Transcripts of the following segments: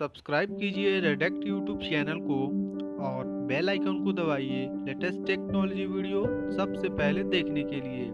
Subscribe कीजिए रेडेक्ट YouTube channel को और बेल आइकन को दबाइए लेटेस्ट टेक्नोलॉजी वीडियो सबसे पहले देखने के लिए।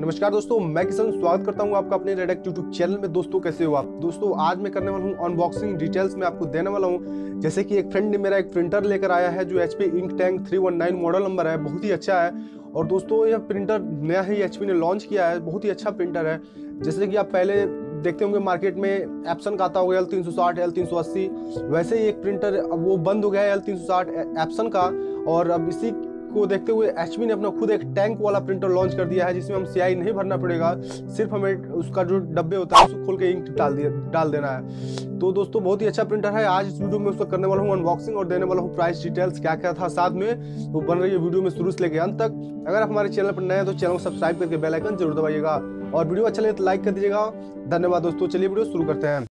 नमस्कार दोस्तों, मैं किशन स्वागत करता हूँ आपका अपने रेडेक्ट यूट्यूब चैनल में। दोस्तों, कैसे हो आप? दोस्तों, आज मैं करने वाला हूँ अनबॉक्सिंग डिटेल्स में आपको देने वाला हूँ। जैसे कि एक फ्रेंड ने मेरा एक प्रिंटर लेकर आया है, जो H P ink tank 319 model number है, बहुत ही अच्छा है। और दोस्तों, यह प्रिंटर नया ही एच ने लॉन्च किया है, बहुत ही अच्छा प्रिंटर है। जैसे कि आप पहले देखते होंगे मार्केट में एप्सन का आता होगा एल तीन सौ साठ एल तीन सौ अस्सी वैसे ही एक प्रिंटर अब वो बंद हो गया है एल तीन सौ साठ एप्सन का। और अब इसी को देखते हुए एच ने अपना खुद एक टैंक वाला प्रिंटर लॉन्च कर दिया है, जिसमें हम सियाई नहीं भरना पड़ेगा। सिर्फ़ हमें उसका जो डब्बे होता है, उसको खोल के इंक डाल दिया, डाल देना है। तो दोस्तों, बहुत ही अच्छा प्रिंटर है। आज इस वीडियो में उसका करने वाला हूँ अनबॉक्सिंग और देने वाला हूँ प्राइस डिटेल्स क्या क्या था साथ में। वो बन रही है वीडियो में शुरू से लेकर अंत तक। अगर आप हमारे चैनल पर नए हैं तो चैनल को सब्सक्राइब करके बेलाइकन ज़रूर दबाइएगा। और वीडियो अच्छा लगे तो लाइक कर दीजिएगा। धन्यवाद दोस्तों, चलिए वीडियो शुरू करते हैं।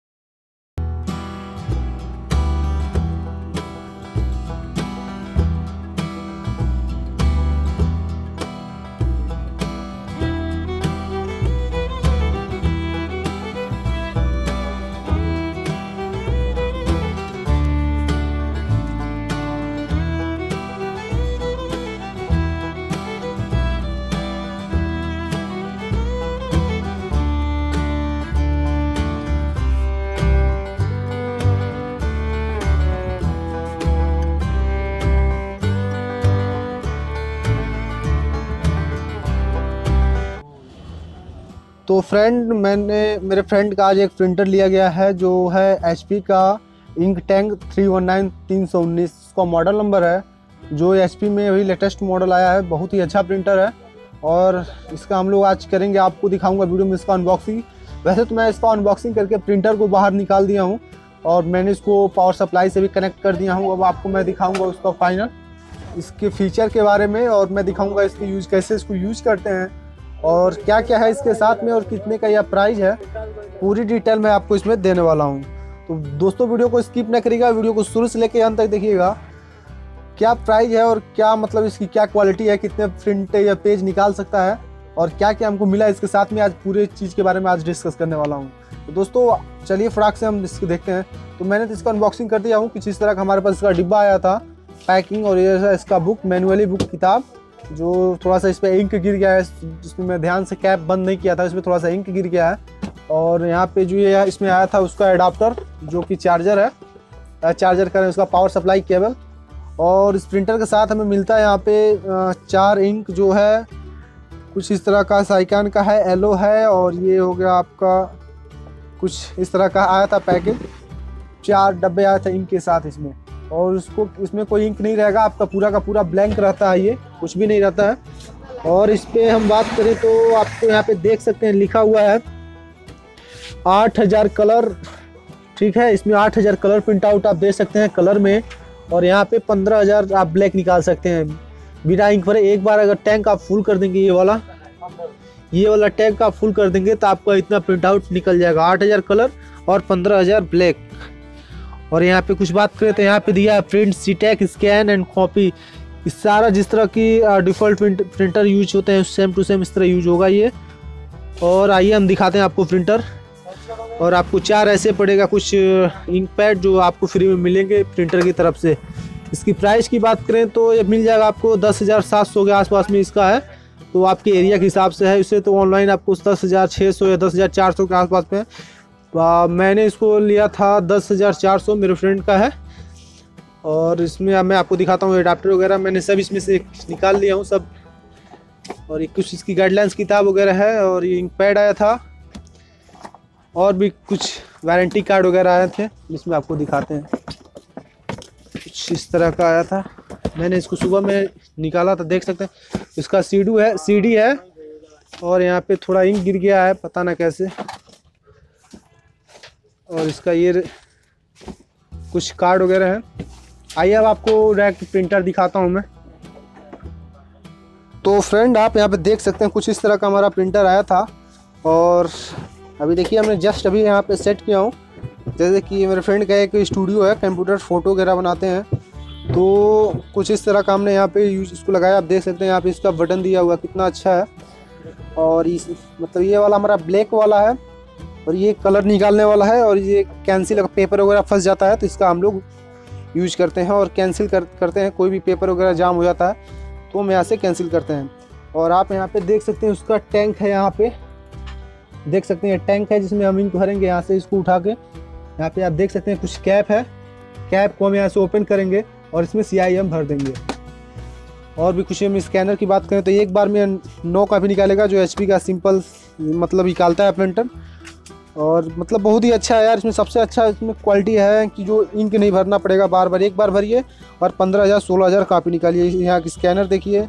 तो फ्रेंड मैंने, मेरे फ्रेंड का आज एक प्रिंटर लिया गया है, जो है एचपी का ink tank three one nine तीन सौ उन्नीस का मॉडल नंबर है, जो एचपी में अभी लेटेस्ट मॉडल आया है, बहुत ही अच्छा प्रिंटर है, और इसका हम लोग आज करेंगे, आपको दिखाऊँगा वीडियो में इसका अनबॉक्सिंग वैसे तो मैं इसका अनबॉक्सिंग करके प्रिंटर को बाहर निकाल दिया हूँ, और मैंने इसको पावर सप्लाई से भी कनेक्ट कर दिया हूँ, अब आपको मैं दिखाऊँगा उसका फाइनल इसके फीचर के बारे में, और मैं दिखाऊँगा इसके यूज़ कैसे इसको यूज़ करते हैं। और क्या क्या है इसके साथ में और कितने का यह प्राइस है, पूरी डिटेल मैं आपको इसमें देने वाला हूँ। तो दोस्तों वीडियो को स्किप ना करिएगा वीडियो को शुरू से लेकर अंत तक देखिएगा। क्या प्राइस है और क्या मतलब इसकी क्या क्वालिटी है, कितने प्रिंट या पेज निकाल सकता है और क्या क्या हमको मिला इसके साथ में, आज पूरे चीज़ के बारे में आज डिस्कस करने वाला हूँ। तो दोस्तों, चलिए फ्राक से हम इसको देखते हैं। तो मैंने तो इसका अनबॉक्सिंग कर दिया हूँ, कुछ इस तरह का हमारे पास इसका डिब्बा आया था पैकिंग और ये इसका बुक मैनुअली बुक किताब। जो थोड़ा सा इस पर इंक गिर गया है, जिसमें मैं ध्यान से कैप बंद नहीं किया था, इसमें थोड़ा सा इंक गिर गया है। और यहाँ पे जो ये इसमें आया था उसका एडाप्टर जो कि चार्जर है। चार्जर का उसका पावर सप्लाई केबल और इस प्रिंटर के साथ हमें मिलता है यहाँ पे चार इंक जो है, कुछ इस तरह का साइकान का है एलो है, और ये हो गया आपका, कुछ इस तरह का आया था पैकेज चार डब्बे आया था इंक के साथ इसमें। और उसको इसमें कोई इंक नहीं रहेगा, आपका पूरा का पूरा ब्लैंक रहता है ये, कुछ भी नहीं रहता है। और इस पर हम बात करें तो आपको यहाँ पे देख सकते हैं, लिखा हुआ है, आठ हज़ार कलर, ठीक है, इसमें आठ हज़ार कलर प्रिंट आउट आप दे सकते हैं कलर में, और यहाँ पे पंद्रह हज़ार आप ब्लैक निकाल सकते हैं। बिना इंक भरे एक बार अगर टैंक आप फुल कर देंगे ये वाला ये वाला टैंक आप फुल कर देंगे तो आपका इतना प्रिंट आउट निकल जाएगा। आठ हज़ार कलर और पंद्रह हज़ार ब्लैक और यहाँ पे कुछ बात करें तो यहाँ पे दिया है प्रिंट सी टैक स्कैन एंड कॉपी इस सारा जिस तरह की डिफ़ॉल्ट प्रिंट प्रिंटर यूज़ होते हैं सेम टू सेम इस तरह यूज़ होगा ये। और आइए हम दिखाते हैं आपको प्रिंटर और आपको चार ऐसे पड़ेगा, कुछ इंक पैड जो आपको फ्री में मिलेंगे प्रिंटर की तरफ़ से। इसकी प्राइस की बात करें तो ये मिल जाएगा आपको दस हज़ार सात सौ के आसपास में इसका है। तो आपके एरिया के हिसाब से है, इसे तो ऑनलाइन आपको दस हज़ार छः सौ या दस हज़ार चार सौ के आसपास में मैंने इसको लिया था दस हज़ार चार सौ, मेरे फ्रेंड का है। और इसमें अब मैं आपको दिखाता हूँ एडाप्टर वगैरह। मैंने सब इसमें से निकाल लिया हूँ सब। और ये कुछ इसकी गाइडलाइंस किताब वगैरह है और ये इंक पैड आया था। और भी कुछ वारंटी कार्ड वगैरह आए थे, जिसमें आपको दिखाते हैं। कुछ इस तरह का आया था। मैंने इसको सुबह में निकाला था, देख सकते हैं। इसका सीडू है सीडी है। और यहाँ पे थोड़ा इंक गिर गया है, पता ना कैसे। और इसका ये कुछ कार्ड वगैरह है। आइए अब आपको डायरेक्ट प्रिंटर दिखाता हूँ मैं। तो फ्रेंड आप यहाँ पे देख सकते हैं कुछ इस तरह का हमारा प्रिंटर आया था। और अभी देखिए, हमने जस्ट अभी यहाँ पे सेट किया हूँ। जैसे कि मेरे फ्रेंड का एक स्टूडियो है कंप्यूटर फ़ोटो वगैरह बनाते हैं। तो कुछ इस तरह का हमने यहाँ पे यूज़ इसको लगाया। आप देख सकते हैं यहाँ पे इसका बटन दिया हुआ कितना अच्छा है। और इस मतलब ये वाला हमारा ब्लैक वाला है। और ये कलर निकालने वाला है और ये कैंसिल अगर पेपर वगैरह फंस जाता है तो इसका हम लोग यूज़ करते हैं और कैंसिल कर, करते हैं। कोई भी पेपर वगैरह जाम हो जाता है तो हम यहाँ से कैंसिल करते हैं। और आप यहाँ पे देख सकते हैं उसका टैंक है यहाँ पे। देख सकते हैं टैंक है जिसमें हम इंक भरेंगे यहाँ से इसको उठा के। यहाँ पे आप देख सकते हैं कुछ कैप है। कैप को हम यहाँ से ओपन करेंगे और इसमें सी हम भर देंगे। और भी कुछ हम स्कैनर की बात करें तो एक बार में नौ का भी निकालेगा जो एचपी का सिंपल मतलब निकालता है प्रिंटर और मतलब बहुत ही अच्छा है यार, इसमें सबसे अच्छा इसमें क्वालिटी है कि जो इंक नहीं भरना पड़ेगा बार बार, एक बार भरिए और पंद्रह हज़ार, सोलह हज़ार कापी निकालिए। यहाँ की स्कैनर देखिए,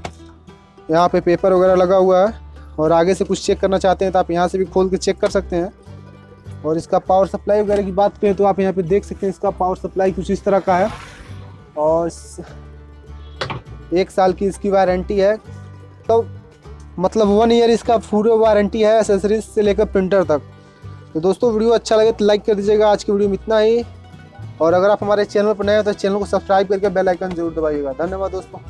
यहाँ पे पेपर वगैरह लगा हुआ है और आगे से कुछ चेक करना चाहते हैं तो आप यहाँ से भी खोल के चेक कर सकते हैं। और इसका पावर सप्लाई वगैरह की बात करें तो आप यहाँ पर देख सकते हैं इसका पावर सप्लाई कुछ इस तरह का है। और एक साल की इसकी वारंटी है। तो मतलब वन ईयर इसका पूरे वारंटी है एसेसरीज से लेकर प्रिंटर तक। तो दोस्तों, वीडियो अच्छा लगे तो लाइक कर दीजिएगा। आज की वीडियो में इतना ही। और अगर आप हमारे चैनल पर नए हो तो चैनल को सब्सक्राइब करके बेल आइकन ज़रूर दबाइएगा। धन्यवाद दोस्तों।